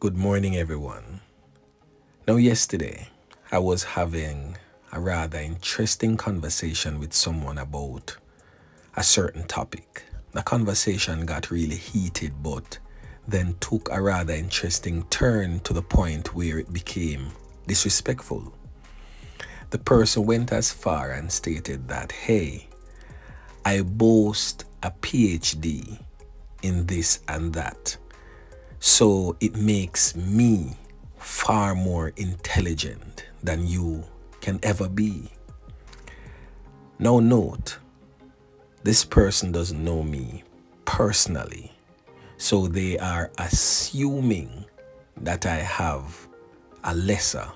Good morning, everyone. Now, yesterday, I was having a rather interesting conversation with someone about a certain topic. The conversation got really heated, but then took a rather interesting turn to the point where it became disrespectful. The person went as far and stated that, hey, I boast a PhD in this and that. So it makes me far more intelligent than you can ever be. Now, note, this person doesn't know me personally. So they are assuming that I have a lesser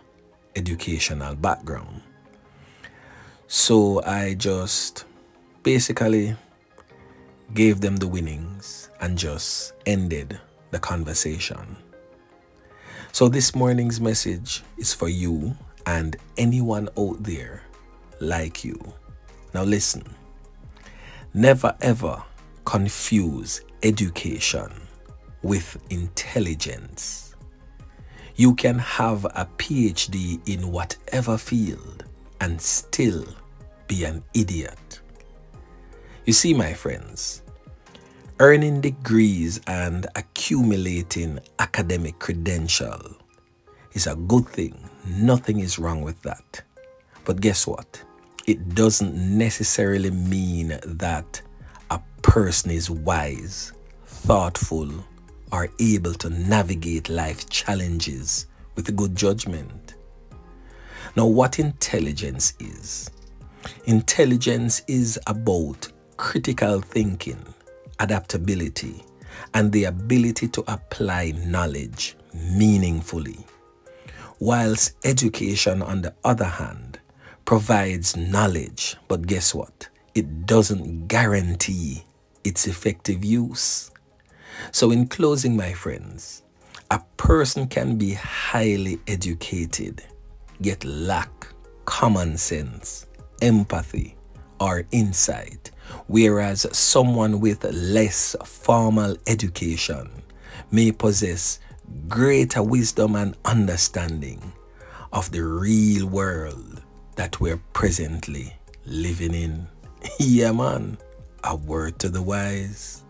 educational background. So I just basically gave them the winnings and just ended the conversation. So this morning's message is for you and anyone out there like you. Now listen. Never ever confuse education with intelligence. You can have a PhD in whatever field and still be an idiot. You see, my friends, earning degrees and accumulating academic credential is a good thing. Nothing is wrong with that. But guess what? It doesn't necessarily mean that a person is wise, thoughtful, or able to navigate life challenges with good judgment. Now, what intelligence is? Intelligence is about critical thinking, adaptability, and the ability to apply knowledge meaningfully. Whilst education, on the other hand, provides knowledge, but guess what? It doesn't guarantee its effective use. So, in closing, my friends, a person can be highly educated, yet lack common sense, empathy, or insight, whereas someone with less formal education may possess greater wisdom and understanding of the real world that we're presently living in. yeah, man, a word to the wise.